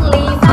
梦里。